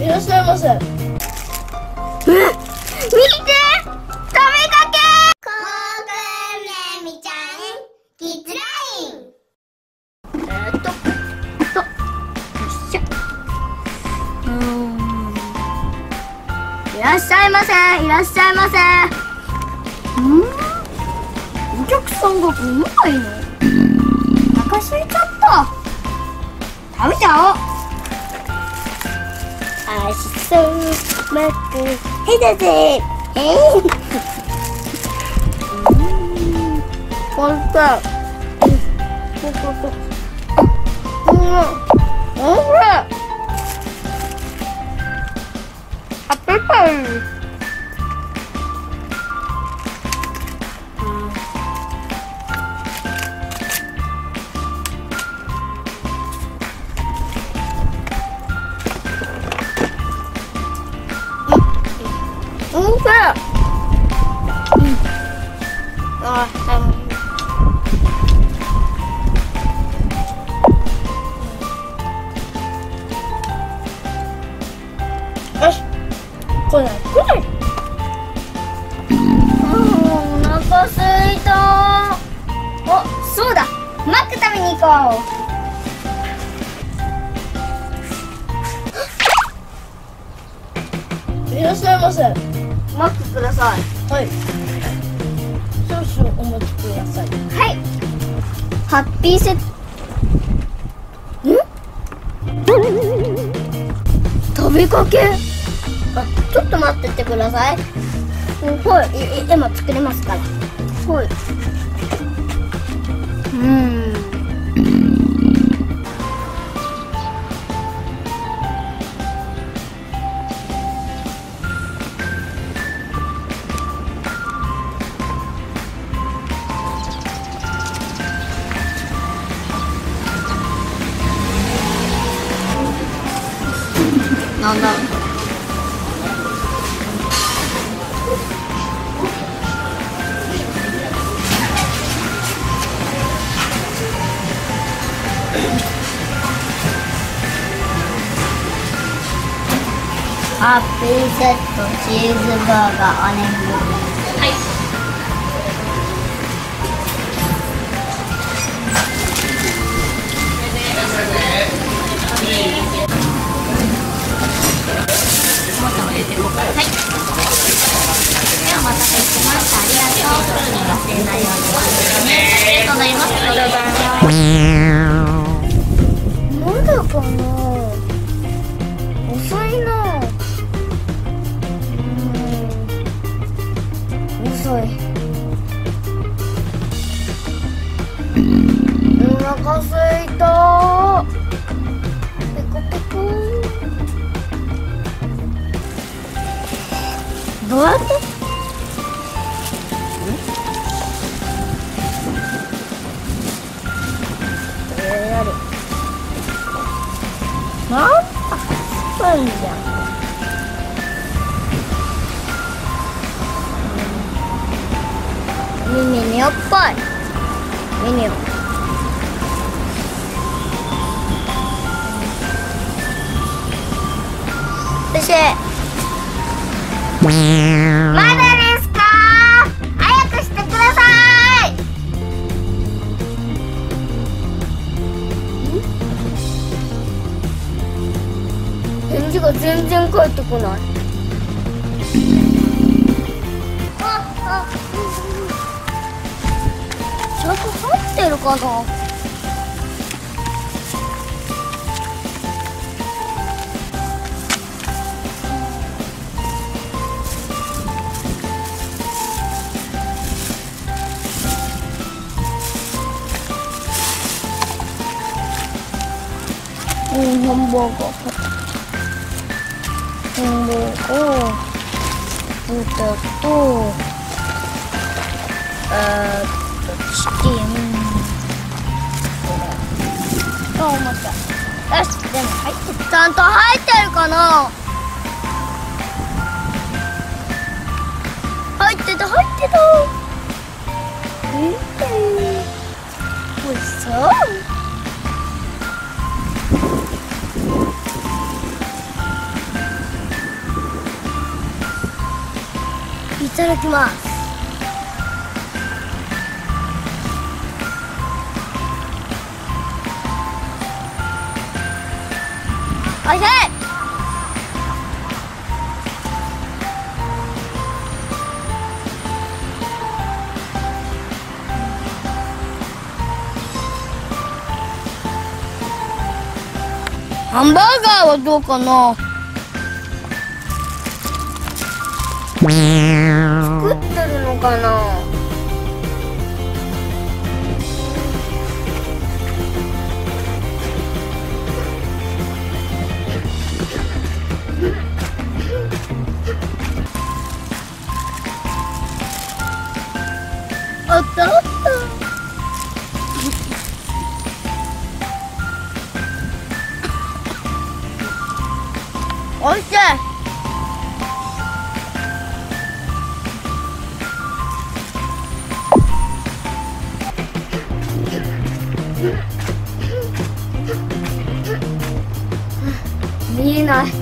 いらっしゃいませ。え見て食べかけ。コークメミちゃん。キッズライン。えーっととよいしょうん。いらっしゃいませいらっしゃいませ。うん。お客さんが来ないの？お腹空いちゃった。食べちゃおう。あしそうまくへだぜえいうんこあ、ハッピーセッん？食べかけ？あちょっと待っててください。ほいいい今作れますから。ほい。なんだハッピーセットチーズバーガーアレンジどうやってこれやるなん。だスプーンじゃん。ミニニョっぽいミニョよしま全然返ってこないああちゃんと入ってるかな？うん、ハンバーガー。ハンバーガー。ポテト。えーっと、チキン。あ、思った。よし、でも入ってる。ちゃんと入ってるかな？入ってた、入ってた。うん。美味しそう。ただきますおいしいハンバーガーはどうかな？作ってるのかな。はい。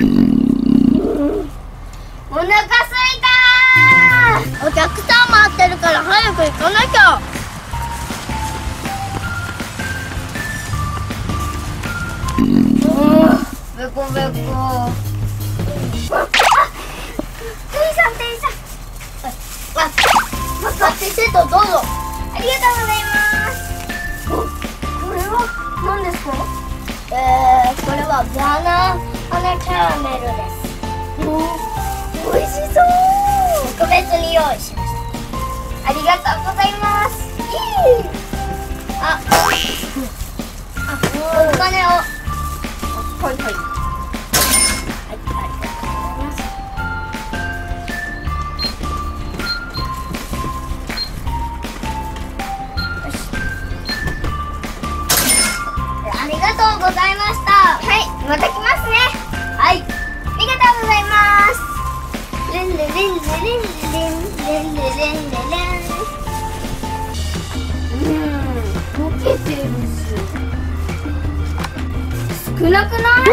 お腹すいたお客さん待ってるから早く行かなきゃ。べこべこあ店員さん店員さん。ああ待ってセットどうぞ。ありがとうございます。これは何ですか？えー、これはバナナキャラメルです。お美味しそう。特別に用意しました。ありがとうございます。イエーイ。ああお金を。はいはい。ルンルンルンルンうん。溶けてるし少なくない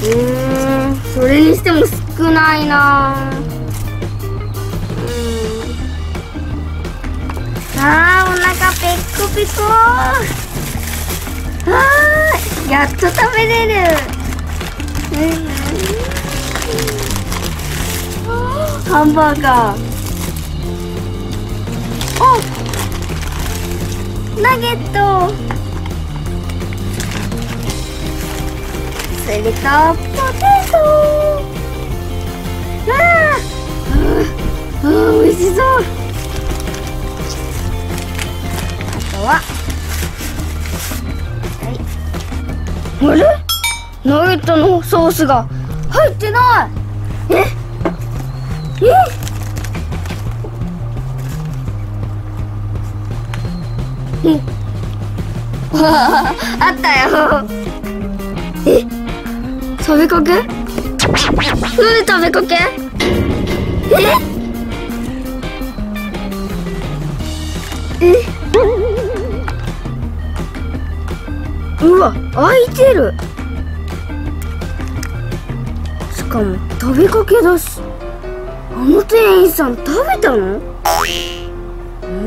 うーん。それにしても少ないな。うん。あーお腹ペッコペコ。あーやっと食べれる。ハンバーガー。おナゲット。それとポテト。ああー美味しそう。あとは。あれ？ナゲットのソースが。入ってない。え？え？うん。あったよ。え？食べかけ？なんで食べかけ。ええ？開いてる。しかも食べかけだし。あの店員さん食べたの？うん。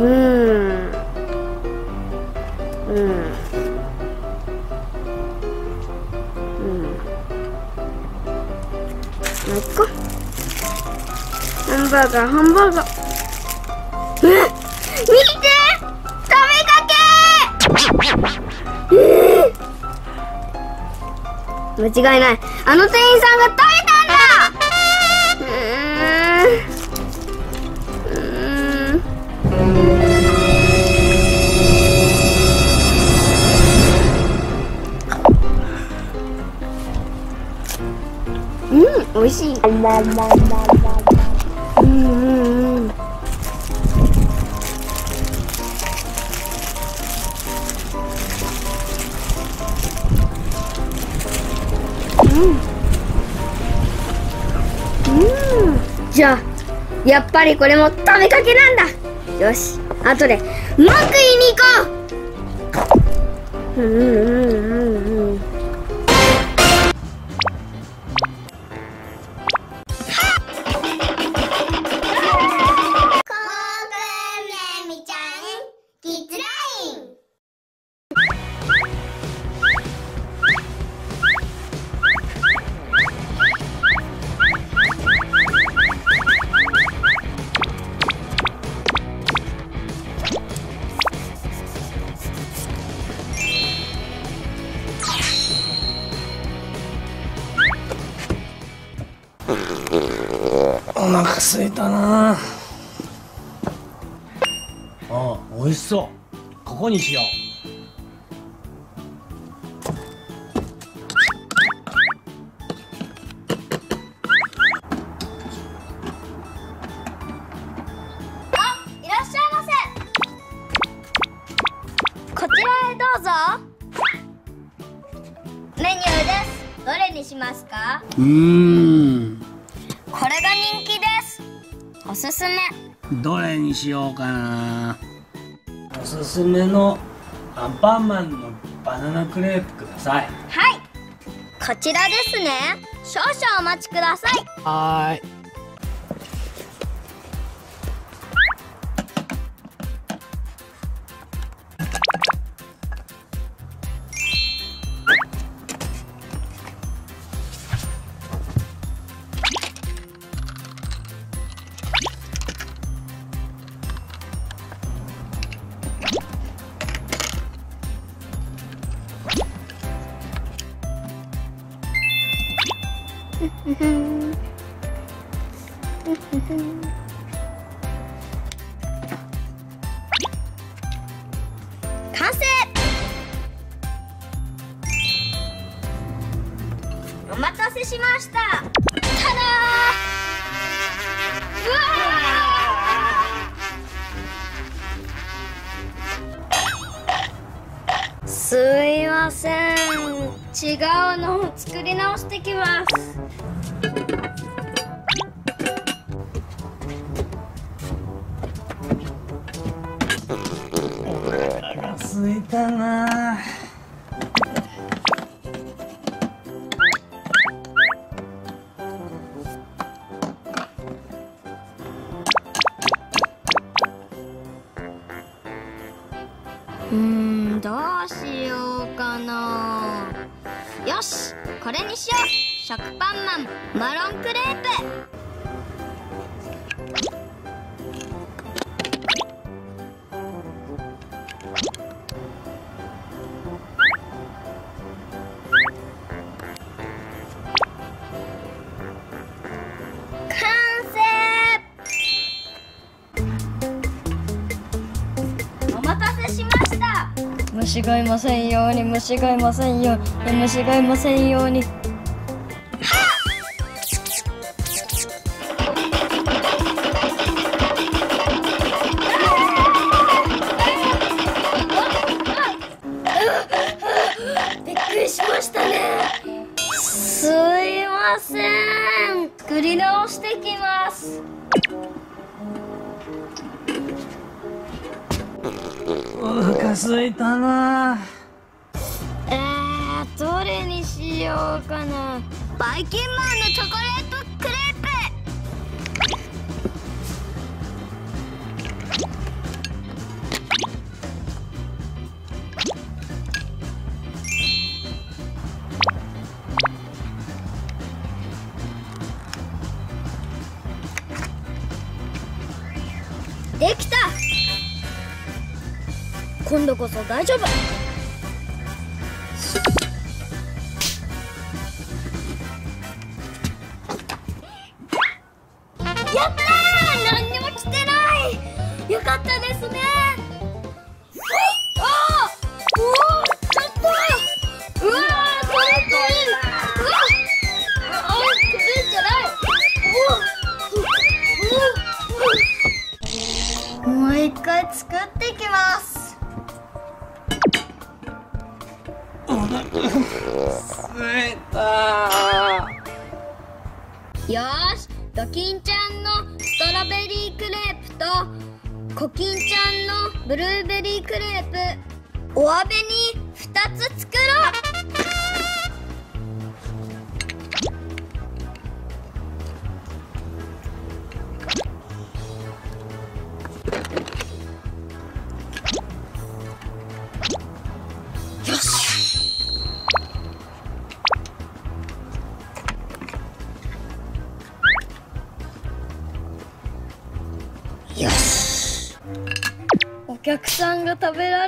うん。うん。ま、っか。ハンバーガーハンバーガー。え？っ間違いない。あの店員さんが食べたんだ。うーん。うん。うん、美味しい。うん。やっぱりこれも食べかけなんだ。よし、後で文句言いに行こう。うんうんうんお腹すいたな。あ美味しそう。ここにしよいらっしゃいませ。こちらへどうぞ。メニューです。どれにしますか？おすすめ。どれにしようかな。おすすめのアンパンマンのバナナクレープください。はい。こちらですね。少々お待ちください。はーい完成お待たせしましたただーうわーすいません違うのを作り直してきますお腹すいたな。これにしよう。食パンマンマロンクレープ。虫がいませんように虫がいませんように虫がいませんように。すいたな。え、どれにしようかな。バイキンマンのチョコレートクレープ。こそ大丈夫。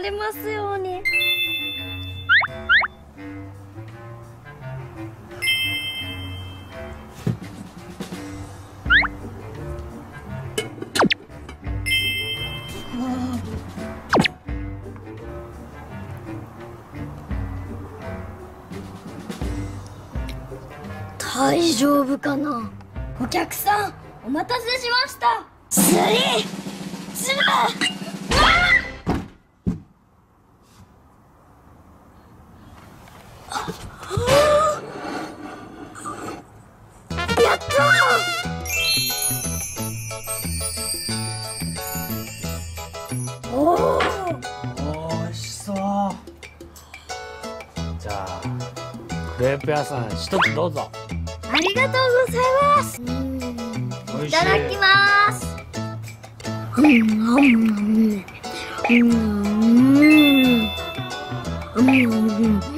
れますように。大丈夫かな？お客さんお待たせしました。スリーツおおおいしそう。じゃあクレープ屋さん一つどうぞ。ありがとうございます。い。ただきます。うんうんうんうんうんうん